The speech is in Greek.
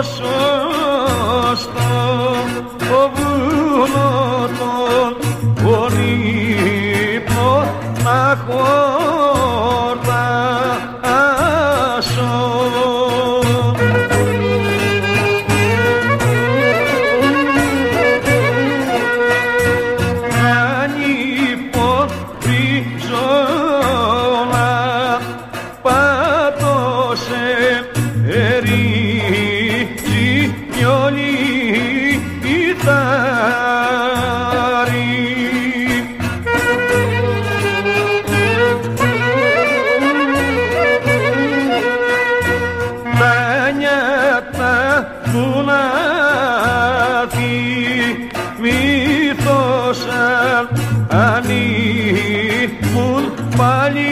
ξαπλώσω στο βουνό τον ορύπο να χορτάσω ανυποπρίζω να πάτω σε ερήτσι του να θυμηθώσαν αν ήμουν πάλι